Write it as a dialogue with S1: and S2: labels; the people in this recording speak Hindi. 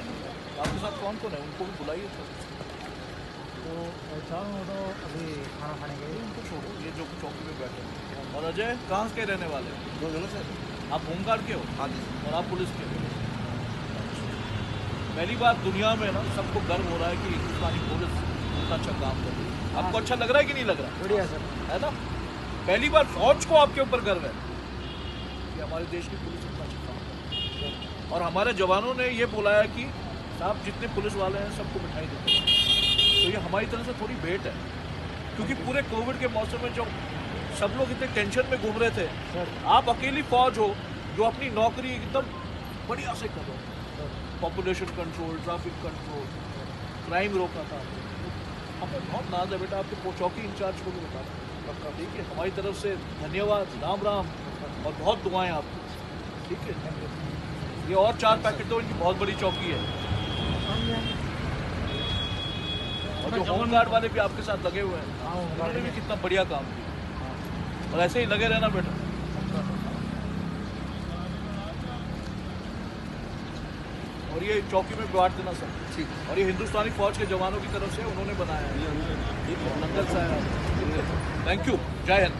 S1: आपके साथ कौन कौन है? उनको भी बुलाइए तो।
S2: तो चार वो तो अभी खाना खाने गए
S1: उनको छोड़ो ये जो चौकी में बैठे हैं। और अजय कहाँ के रहने वाले हैं?
S3: दो जनों से।
S1: आप होमगार्ड के हो?
S3: हाँ जी।
S1: और आप पुलिस के हो? पहली बार दुनिया में ना सबको गर्व हो रहा है कि हिंदुस्तानी पुलिस इतना अच्छा काम कर रही है। आपको अच्छा लग रहा है कि नहीं लग रहा?
S2: बढ़िया सर।
S1: है ना? पहली बार फौज को आपके ऊपर गर्व है कि हमारे देश की पुलिस इतना अच्छा काम कर रही है। और हमारे जवानों ने ये बोला है कि साहब जितने पुलिस वाले हैं सबको मिठाई देते हैं। तो ये हमारी तरफ़ से थोड़ी भेंट है क्योंकि पूरे कोविड के मौसम में जो सब लोग इतने टेंशन में घूम रहे थे
S2: सर।
S1: आप अकेली फौज हो जो अपनी नौकरी एकदम बढ़िया से कर population control traffic control crime रोका था। हमें बहुत नाज है बेटा आपके चौकी इंचार्ज को भी बता पक्का ठीक है हमारी तरफ़ से धन्यवाद राम राम और बहुत दुआएँ आपको। ठीक है ये और चार पैकेट दो इनकी बहुत बड़ी चौकी है। और जो होमगार्ड वाले भी आपके साथ लगे हुए हैं।
S2: हाँ
S1: उन्होंने भी कितना बढ़िया काम किया। और ऐसे ही लगे रहना बेटा। और ये चौकी में बांट देना सर
S3: ठीक।
S1: और ये हिंदुस्तानी फौज के जवानों की तरफ़ से उन्होंने बनाया है। थैंक यू जय हिंद।